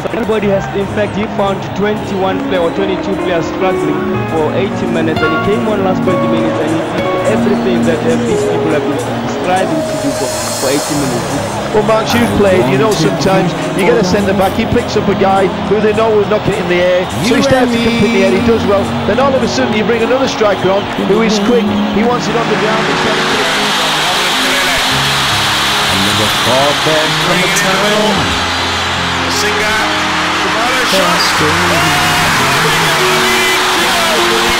Everybody has, in fact, he found 21 players or 22 players struggling for 80 minutes and he came on last 20 minutes and he did everything that uh, these people have been striving to do for, for 80 minutes. Well, Mark, you've played, you know sometimes you get a centre back, he picks up a guy who they know will knock it in the air, so he starts to compete in the air, he does well. Then all of a sudden you bring another striker on who is quick, he wants it on the ground. Another ball back from the tunnel. Singer, Kamala shot. Welcome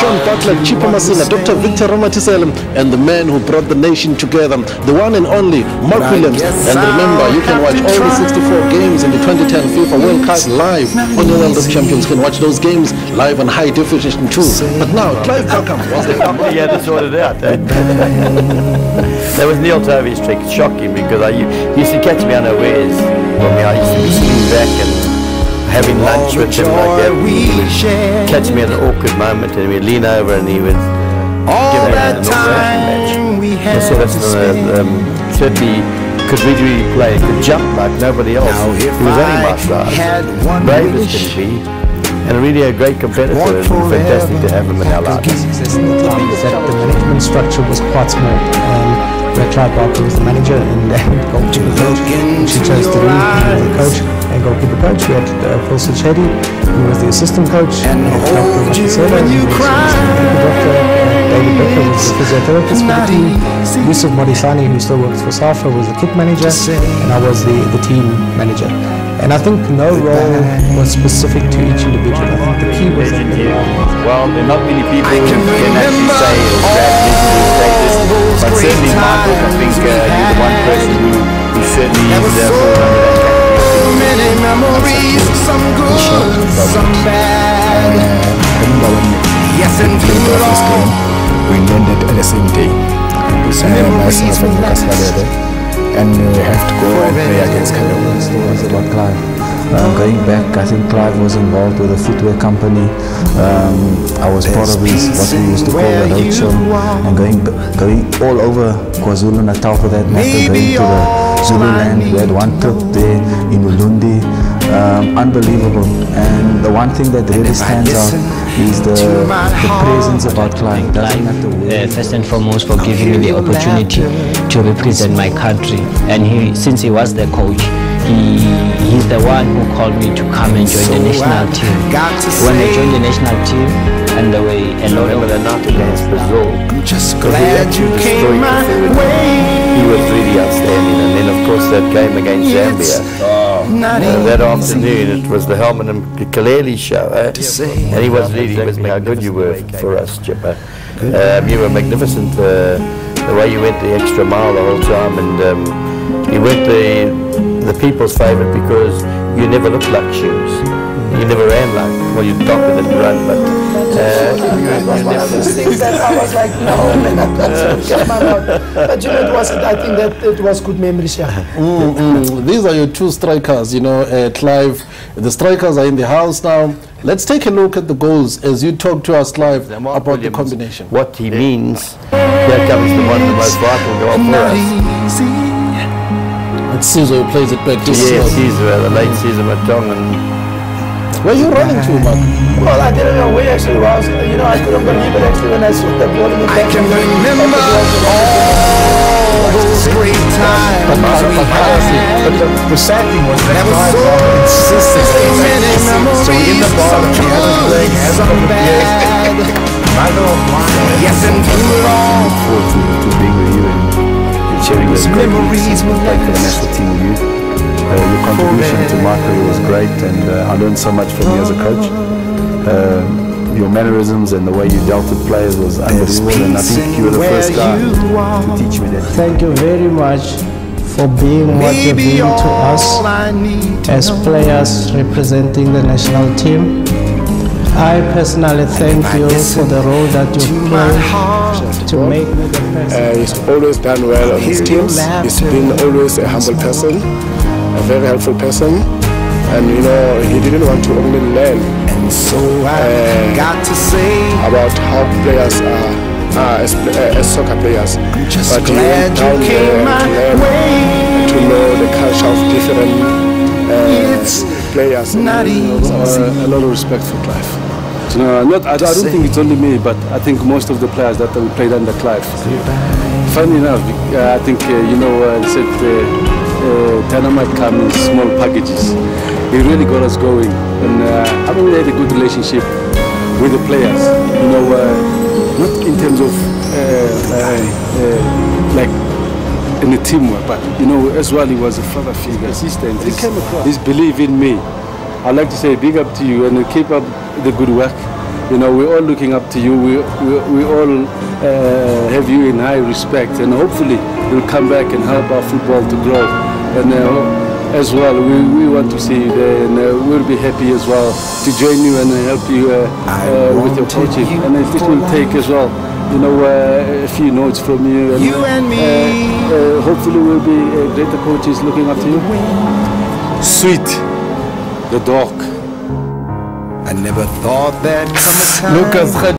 Sean Butler, Chippa Masinga, Dr. Victor Ramathesele, and the man who brought the nation together, the one and only Mark Williams. And remember, you can watch all the 64 games in the 2010 FIFA World Cup live on the World of Champions. You can watch those games live on high definition too. But now, Clive Calcum was the company you had to sort it out. Eh? that was Neil Tovey's trick. Shocking because I used to catch me unawares. When I used to be sitting back and having lunch with him like that. He would catch me at an awkward moment and we'd lean over and he would give me an observation match. So that's uh, um, certainly could really play, could jump like nobody else. He was only my size, brave as can be, and really a great competitor and fantastic to have him in our lives. that the management structure was quite small. Um, where Clive Barker was the manager and, and goalkeeper coach, which he chose to do. He was the coach and goalkeeper coach. We had uh, Paul Sachedi, who was the assistant coach. And we had Dr. Matisela, who was the doctor. David Becker was the physiotherapist for the team. Yusuf Modisani, who still works for SAFA, was the kit manager. And I was the, the team manager. And I think no role was specific to each individual. I think the key was that Well, there are not many people who can certainly Michael, I think uh, you're the one person who, who certainly is there for many memories, some good, some bad. Yes, and through it all, we landed at the same day. And myself and Lucas Radebe and we have to go and play against Cameroon. Stories about Clive. Um, going back, I think Clive was involved with a footwear company. Um, I was part of his, what we used to call the roadshow, and going going all over KwaZulu Natal for that matter, going to the Zululand. We had one trip there in Ulundi. Um, unbelievable. And the one thing that really stands out is the, the presence about Clive. Doesn't matter uh, first and foremost for giving me the opportunity to represent my country. And he, since he was the coach, he, he's the one who called me to come and join the national team. When I joined the national team, and the way a lot of the not against Brazil, I'm just glad you came my way. He was really outstanding, and then of course that game against Zambia. Uh, that afternoon it was the Helman and Kaleli show, eh? and he was really with me how good you were for us, Chipper. Um, you were magnificent, uh, the way you went the extra mile the whole time, and um, you went the the people's favourite because you never looked like shoes. You never ran like, well, you doctor didn't run, but uh, things that I was like, no, man, that's okay. But you know, it was, I think that it was good memories, yeah. Mm, mm. These are your two strikers, you know, uh, Clive. The strikers are in the house now. Let's take a look at the goals as you talk to us live about Williams, the combination. What he means, here comes the one of the most vital goal for us. It's Caesar who plays it back to Yes, Caesar, uh, the late Caesar Matonga. Where are you running to, Mark? Well, I didn't know where actually was. You know, I couldn't believe it actually when I saw the ball in the back. I can remember all those great times we had. But the, the sad thing was that There was Clive so insisted many So in the ball, he has his leg, has on the bad. Neither of. Yes, and through it all, forward to, to being with you and, and sharing this great memories will like for the national team with you. Uh, your contribution to my career was great and uh, I learned so much from you as a coach. Uh, your mannerisms and the way you dealt with players was unbelievable and I think you were the first guy to teach me that. Thank you very much for being what you've been to us as players representing the national team. I personally thank you for the role that you played to make me the person. Uh, he's always done well on his teams. He's been always a humble person a very helpful person and you know he didn't want to only learn and so I uh, got to say about how players are uh, as, uh, as soccer players. just but you glad went you down came there my to learn, to know the culture of different uh, players. Not you know, Uh, a lot of respect for Clive. You know, not, I, I don't think it's only me, but I think most of the players that we played under Clive. Funny enough, uh, I think, uh, you know, uh, they said uh, uh, Dynamite come in small packages. He really got us going. And uh, I mean, we had a good relationship with the players. You know, uh, not in terms of uh, uh, uh, like in the teamwork, but you know, as well, he was a father figure, assistant. He came across. His belief in me. I'd like to say big up to you and keep up the good work. You know, we're all looking up to you. We, we, we all uh, have you in high respect, and hopefully you'll come back and help our football to grow. And uh, as well, we, we want to see you there, and uh, we'll be happy as well to join you and help you uh, uh, with your coaching. And I think we'll take as well, you know, uh, a few notes from you. And, You and me. Hopefully, we'll be uh, greater coaches looking after you. Sweet, the dog. I never thought that. Lucas